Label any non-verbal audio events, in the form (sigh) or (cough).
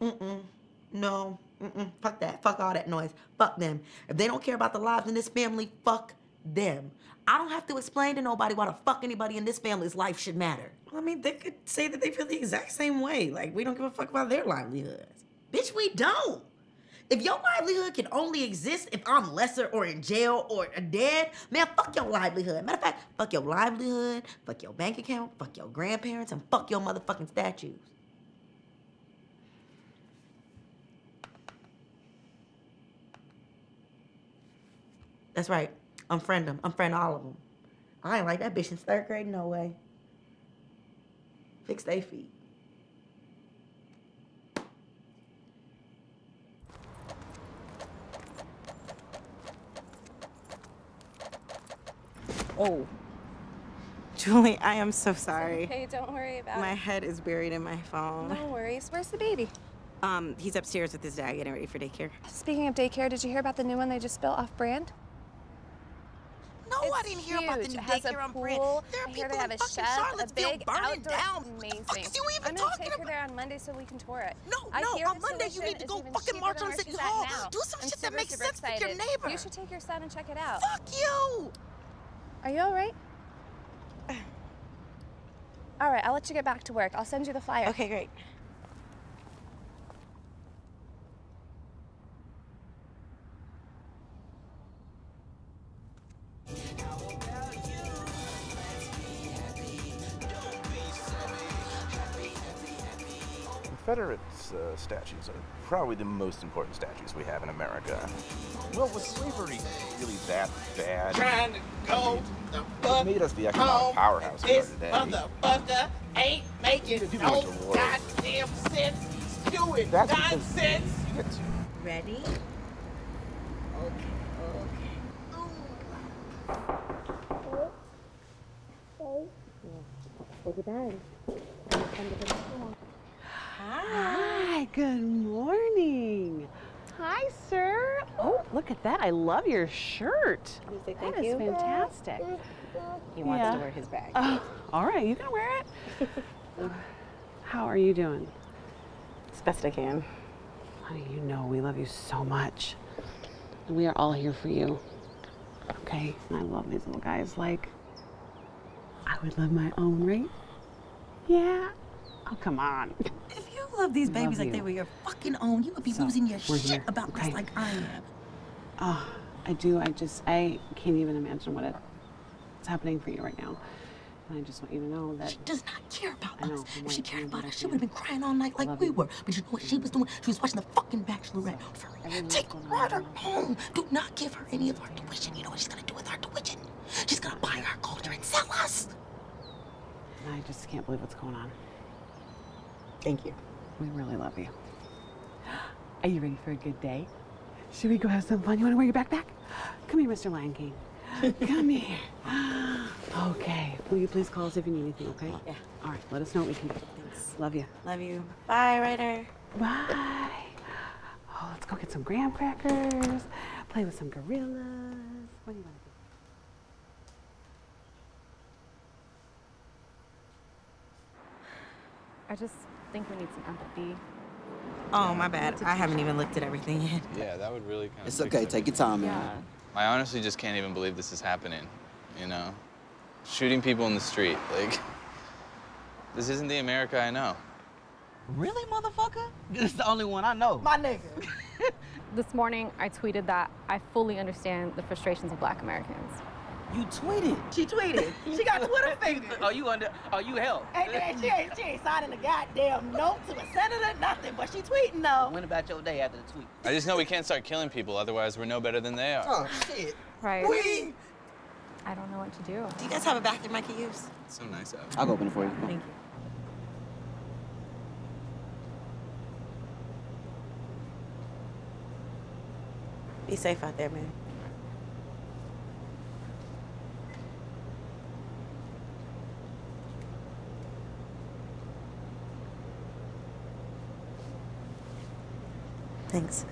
Mm-mm. No. Mm-mm. Fuck that. Fuck all that noise. Fuck them. If they don't care about the lives in this family, fuck them. I don't have to explain to nobody why the fuck anybody in this family's life should matter. I mean, they could say that they feel the exact same way. Like, we don't give a fuck about their livelihoods. Bitch, we don't. If your livelihood can only exist if I'm lesser or in jail or dead, man, fuck your livelihood. Matter of fact, fuck your livelihood, fuck your bank account, fuck your grandparents, and fuck your motherfucking statues. That's right. Unfriend them. Unfriend all of them. I ain't like that bitch in third grade, no way. Fix they feet. Oh. (laughs) Julie, I am so sorry. Okay, don't worry about My it. head is buried in my phone. No worries. Where's the baby? Um, he's upstairs with his dad getting ready for daycare. Speaking of daycare, did you hear about the new one they just built off brand? No, I didn't hear about the new It has a daycare on pool. brand. There are I people have in a fucking chef, Charlottesville burning down. Amazing. What the fuck you even? I'm gonna take her there on Monday so we can tour it. No, I no, on Monday you need to go fucking march on City Hall. Do some shit that makes sense for your neighbor. You should take your son and check it out. Fuck you. Are you all right? All right, I'll let you get back to work. I'll send you the flyer. Okay, great. Confederate uh, statues are probably the most important statues we have in America. Well, was slavery really that bad? Trying to go the It fuck made us the economic home. powerhouse we are This today. motherfucker ain't making You no went to goddamn sense. Doing That's because- nonsense. Yes. Ready? Okay, okay. Hi, good morning. Hi, sir. Oh, look at that. I love your shirt. That is fantastic. He wants Yeah. to wear his bag. Oh, all right, you can wear it. (laughs) How are you doing? As best I can. Honey, you know we love you so much. And we are all here for you. Okay? And I love these little guys like I would love my own, right? Yeah. Oh, come on. (laughs) If you love these babies like they were your fucking own, you would be So, losing your shit here, about okay? this like I am. Oh, I do. I just, I can't even imagine what it's happening for you right now. And I just want you to know that She does not care about I know, us. If she cared about us, she would have been crying all night like we you. were. But you know what she was doing? She was watching the fucking Bachelorette for everything Take that's going on Ryder right now. home. Do not give her any of our tuition. You know what she's gonna do with our tuition? She's gonna buy our culture and sell us. and I just can't believe what's going on. Thank you. We really love you. (gasps) Are you ready for a good day? Should we go have some fun? You want to wear your backpack? Come here, Mr. Lion King. (laughs) Come here. (gasps) Okay. Will you please call us if you need anything, okay? Yeah. All right. Let us know what we can do. Thanks. Love you. Love you. Bye, Ryder. Bye. Oh, let's go get some graham crackers. Play with some gorillas. What do you want to do? I just think we need some empathy. Oh, my bad. I haven't even looked at everything yet. (laughs) Yeah, that would really kind of. It's okay. Take your time, man. Yeah. I honestly just can't even believe this is happening. You know, shooting people in the street. Like, (laughs) this isn't the America I know. Really, motherfucker? This is the only one I know. My nigga. (laughs) This morning, I tweeted that I fully understand the frustrations of black Americans. You tweeted. She tweeted. She got Twitter finger. (laughs) Oh, you under? Oh, you help. And man, she ain't, she ain't signing a goddamn note to a senator, nothing, but she tweeting though. When about your day after the tweet? I just know we can't start killing people, otherwise we're no better than they are. Oh, shit. Right. We. I don't know what to do. Do you guys have a bathroom I can use? It's so nice out. I'll go open it for you. Thank you. Be safe out there, man. Thanks.